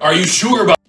Are you sure about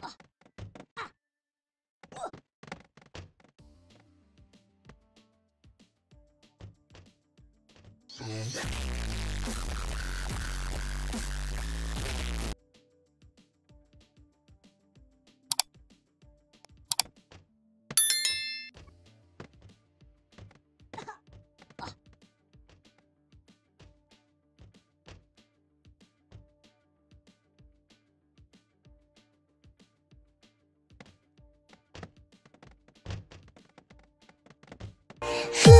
Yeah. 夫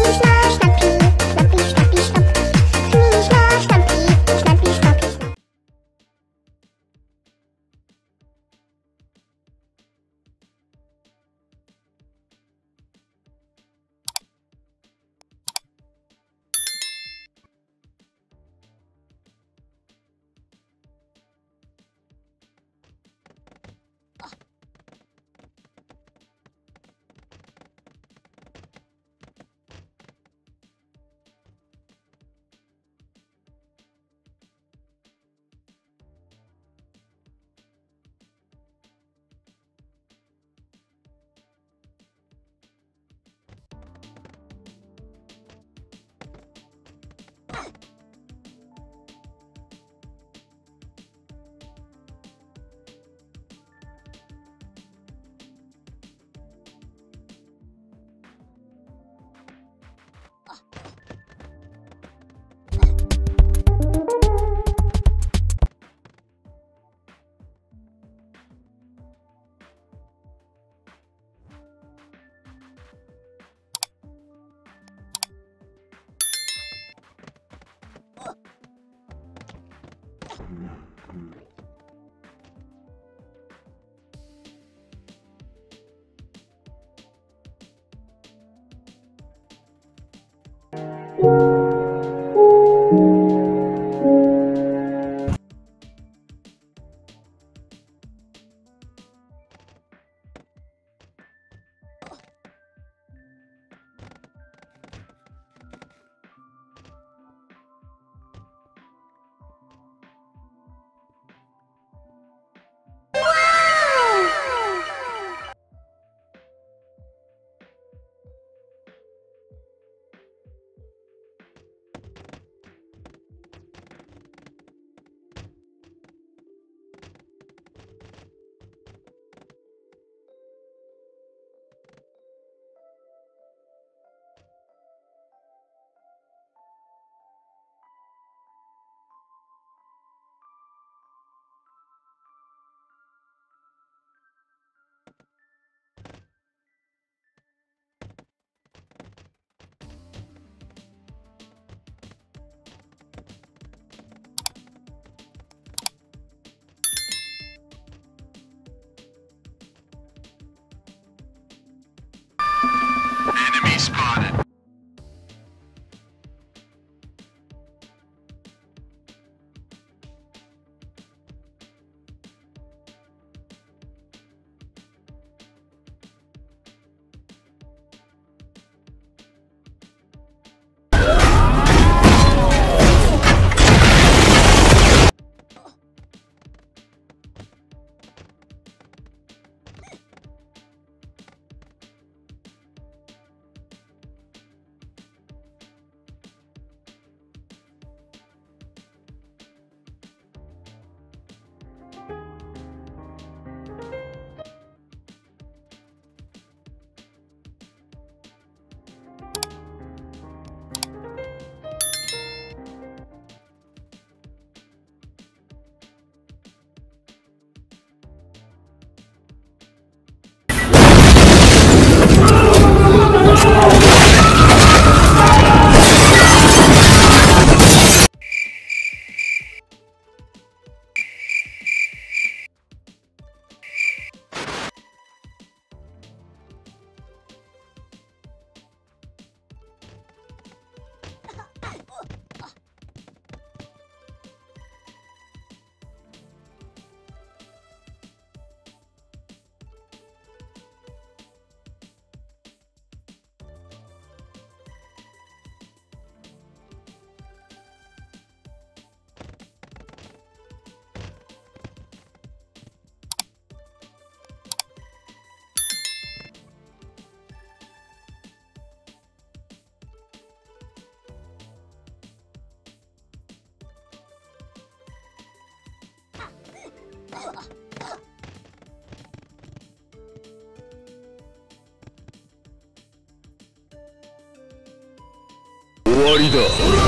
終わりだ。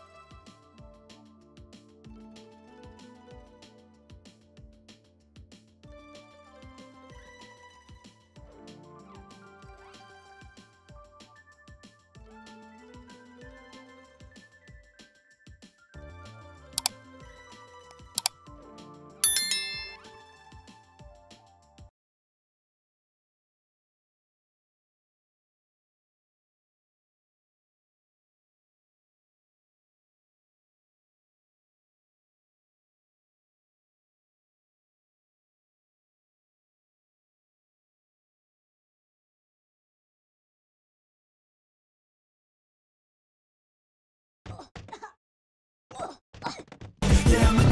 Yeah,